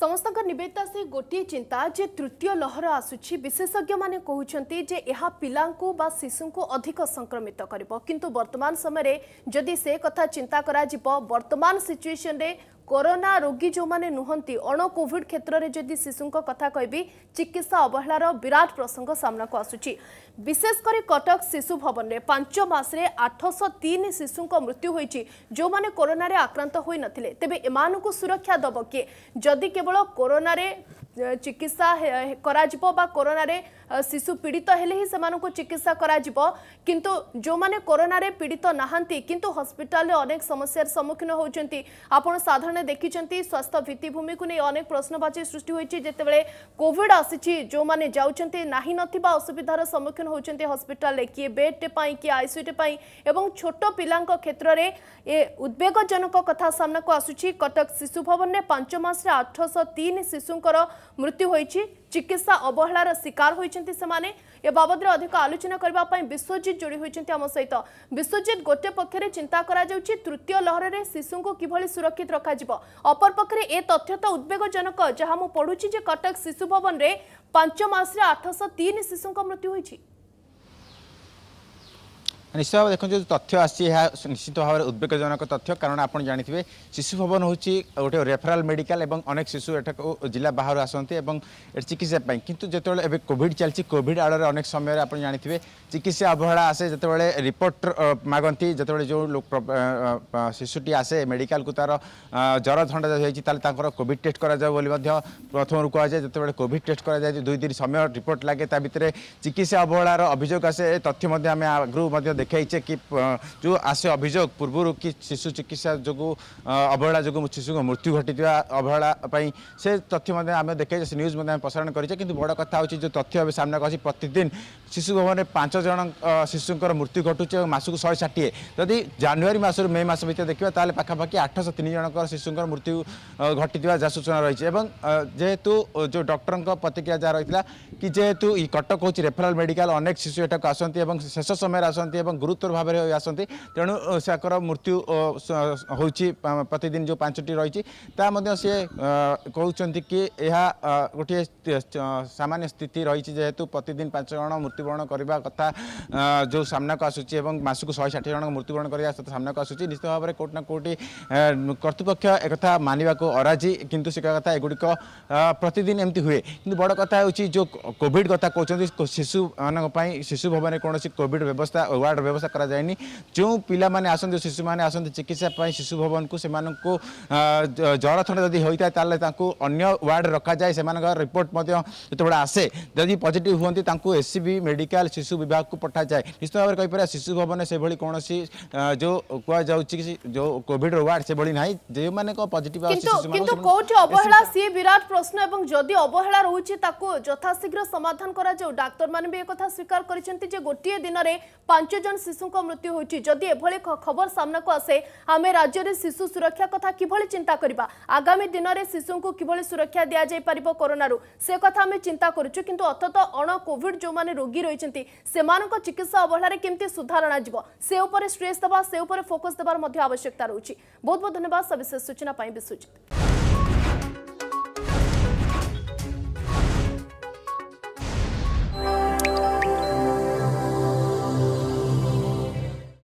समस्तका निवेदता से गोटी चिन्ता जे तृतीय लहर आसुछि विशेषज्ञ माने कहउछन्ति जे एहा पिलाङ्कु बा शिशुकु अधिक संक्रमित करबो किंतु वर्तमान समयरे जदी से कथा चिन्ता करा जिवो वर्तमान सिचुएसन रे କରୋନା ରୋଗୀ ଯେଉଁମାନେ ନୁହନ୍ତି ଅଣ କୋଭିଡ କ୍ଷେତ୍ରରେ ଯଦି ଶିଶୁଙ୍କ କଥା କହିବି ଚିକିତ୍ସା ଅବହେଳାର ବିରାଟ ପ୍ରସଙ୍ଗ ସାମ୍ନାକୁ ଆସୁଛି ବିଶେଷ କରି କଟକ ଶିଶୁ ଭବନରେ ପାଞ୍ଚ ମାସରେ ଆଠଶହ ତିନି ଶିଶୁଙ୍କ ମୃତ୍ୟୁ ହୋଇଛି ଯେଉଁମାନେ କରୋନାରେ ଆକ୍ରାନ୍ତ ହୋଇନଥିଲେ ତେବେ ଏମାନଙ୍କୁ ସୁରକ୍ଷା ଦେବ କିଏ ଯଦି କେବଳ କରୋନାରେ ଚିକିତ୍ସା କରାଯିବ ବା କରୋନାରେ শিশু পীড়িত হলে হি সে চিকিৎসা করা কিন্তু যে করোনার পীড়িত না কিন্তু হসপিটাল অনেক সমস্যার সম্মুখীন হচ্ছেন আপনার সাধারণ দেখিছেন স্বাস্থ্য ভিত্তিভূমি নিয়ে অনেক প্রশ্নবাচী সৃষ্টি হয়েছে যেতবে কোভিড আসিছি যে যাচ্ছেন না নথিবা অসুবিধার সম্মুখীন হচ্ছেন হসপিটাল কিয়ে বেডটে কিয়ে আইসিউটে এবং ছোট ପିଲାଙ୍କ କ୍ଷେତ୍ରରେ ଏ ଉଦ୍ବେଗଜନକ କଥା ସାମ୍ନାକୁ ଆସୁଛି କଟକ ଶିଶୁ ଭବନରେ ପାଞ୍ଚ ମାସରେ ଆଠଶହ ତିନି ଶିଶୁଙ୍କର ମୃତ୍ୟୁ ହୋଇଛି চিকিৎসা অবহেলার শিকার হয়েছেন সেমানে এ বাবদে অধিক আলোচনা করা বিশ্বজিৎ যোড়ি হয়েছেন আমার সহিত বিশ্বজিৎ গোটে পক্ষে চিন্তা করা যাচ্ছে তৃতীয় লহরের শিশুঙ্কু কিভাবে সুরক্ষিত রখাযিব অপর পক্ষে এ তথ্য তো উদ্বেগজনক যা মু পড়ুছি যে কটক শিশু ভবনরে পাঁচ মাসে আঠশহ তিন শিশুঙ্ মৃত্যু হয়েছে ନିଶ୍ଚିତ ଭାବେ ଦେଖନ୍ତୁ ଯେଉଁ ତଥ୍ୟ ଆସିଛି ଏହା ନିଶ୍ଚିତ ଭାବରେ ଉଦ୍ବେଗଜନକ ତଥ୍ୟ କାରଣ ଆପଣ ଜାଣିଥିବେ ଶିଶୁ ଭବନ ହେଉଛି ଗୋଟେ ରେଫରାଲ ମେଡିକାଲ ଏବଂ ଅନେକ ଶିଶୁ ଏଠାକୁ ଜିଲ୍ଲା ବାହାରୁ ଆସନ୍ତି ଏବଂ ଚିକିତ୍ସା ପାଇଁ କିନ୍ତୁ ଯେତେବେଳେ ଏବେ କୋଭିଡ଼ ଚାଲିଛି କୋଭିଡ଼ ଆଳରେ ଅନେକ ସମୟରେ ଆପଣ ଜାଣିଥିବେ ଚିକିତ୍ସା ଅବହେଳା ଆସେ ଯେତେବେଳେ ରିପୋର୍ଟ ମାଗନ୍ତି ଯେତେବେଳେ ଯେଉଁ ଶିଶୁଟି ଆସେ ମେଡିକାଲକୁ ତାର ଜ୍ୱର ଥଣ୍ଡା ହୋଇଛି ତାହେଲେ ତାଙ୍କର କୋଭିଡ଼ ଟେଷ୍ଟ କରାଯାଉ ବୋଲି ମଧ୍ୟ ପ୍ରଥମରୁ କୁହାଯାଏ ଯେତେବେଳେ କୋଭିଡ଼ ଟେଷ୍ଟ କରାଯାଏ ଦୁଇ ଦିନ ସମୟ ରିପୋର୍ଟ ଲାଗେ ତା ଭିତରେ ଚିକିତ୍ସା ଅବହେଳାର ଅଭିଯୋଗ ଆସେ ଏ ତଥ୍ୟ ମଧ୍ୟ ଆମେ ଆଗରୁ ମଧ୍ୟ দেখাইছে কি যে আসে অভিযোগ পূর্বর কি শিশু চিকিৎসা যোগ অবহেলা যোগ শিশুক মৃত্যু ঘটিথিবা অবহেলা পাই সে তথ্য মধ্যে আমি দেখাইছে সে নিউজ মধ্যে আমি প্রসারণ করেছে কিন্তু বড় কথা হচ্ছে যে তথ্য এবার সামনাকে আসি প্রতিদিন শিশু ভবনে পাঁচ জন শিশুঙ্কর মৃত্যু ঘটুছে মাসক শহে ষাঠিয়ে যদি জানুয়ারি মাসর মে মাস ভিতরে দেখবা তাহলে পাখাপাখি আঠশ তিন জনকর শিশুঙ্কর মৃত্যু ঘটিথিবা যা সূচনা রয়েছে এবং যেহেতু যে ডক্টরঙ্ক প্রতিক্রিয়া যা রয়েছে কি যেহেতু কটক হচ্ছে রেফরাল মেডিকাল অনেক শিশু এটাকে আসতে এবং শেষ সময়ের আসতে এবং ଏବଂ ଗୁରୁତର ଭାବରେ ହୋଇ ଆସନ୍ତି ତେଣୁ ତାଙ୍କର ମୃତ୍ୟୁ ହେଉଛି ପ୍ରତିଦିନ ଯେଉଁ ପାଞ୍ଚଟି ରହିଛି ତା ମଧ୍ୟ ସିଏ କହୁଛନ୍ତି କି ଏହା ଗୋଟିଏ ସାମାନ୍ୟ ସ୍ଥିତି ରହିଛି ଯେହେତୁ ପ୍ରତିଦିନ ପାଞ୍ଚ ଜଣ ମୃତ୍ୟୁବରଣ କରିବା କଥା ଯେଉଁ ସାମ୍ନାକୁ ଆସୁଛି ଏବଂ ମାସକୁ ଶହେ ଷାଠିଏ ଜଣଙ୍କ ମୃତ୍ୟୁବରଣ କରିବା ସାମ୍ନାକୁ ଆସୁଛି ନିଶ୍ଚିତ ଭାବରେ କେଉଁଠି ନା କେଉଁଠି କର୍ତ୍ତୃପକ୍ଷ ଏକଥା ମାନିବାକୁ ଅରାଜି କିନ୍ତୁ ସେ କଥା ଏଗୁଡ଼ିକ ପ୍ରତିଦିନ ଏମିତି ହୁଏ କିନ୍ତୁ ବଡ଼ କଥା ହେଉଛି ଯେଉଁ କୋଭିଡ଼ କଥା କହୁଛନ୍ତି ଶିଶୁମାନଙ୍କ ପାଇଁ ଶିଶୁ ଭବନରେ କୌଣସି କୋଭିଡ଼ ବ୍ୟବସ୍ଥା ୱାର୍ଡ଼ खाइबार व्यवस्था कर जो पाने शिशु मैंने आसापाई शिशु भवन को ज्वर थंडा जदि होता है तेल अगर वार्ड रखा जाए से रिपोर्ट जो आसे जदि पजिट हूँ एससीबी मेडिकल शिशु विभाग को पठा जाए निश्चित भाव में कहीपर शिशु भवन से भाई कौन सी जो कह जो कोविड वार्ड से भाई ना जो मैंने पजिट विराट प्रश्न एवं जदि अवहेला रही यथाशीघ्र समाधान कर डाक्तर मान भी एक स्वीकार कर गोटे दिन में पांच ଜଣ ଶିଶୁଙ୍କ ମୃତ୍ୟୁ ହୋଇଛି ଯଦି ଏଭଳି ଖବର ସାମ୍ନାକୁ ଆସେ ଆମେ ରାଜ୍ୟରେ ଶିଶୁ ସୁରକ୍ଷା କଥା କିଭଳି ଚିନ୍ତା କରିବା ଆଗାମୀ ଦିନରେ ଶିଶୁଙ୍କୁ କିଭଳି ସୁରକ୍ଷା ଦିଆଯାଇପାରିବ କରୋନାରୁ ସେ କଥା ଆମେ ଚିନ୍ତା କରୁଛୁ କିନ୍ତୁ ଅତତ ଅଣ କୋଭିଡ ଯେଉଁମାନେ ରୋଗୀ ରହିଛନ୍ତି ସେମାନଙ୍କ ଚିକିତ୍ସା ଅବହେଳାରେ କେମିତି ସୁଧାର ଅଣାଯିବ ସେ ଉପରେ ଷ୍ଟ୍ରେସ୍ ଦେବା ସେ ଉପରେ ଫୋକସ୍ ଦେବାର ମଧ୍ୟ ଆବଶ୍ୟକତା ରହୁଛି ବହୁତ ବହୁତ ଧନ୍ୟବାଦ ସବିଶେଷ ସୂଚନା ପାଇଁ ବିଶ୍ୱଜିତ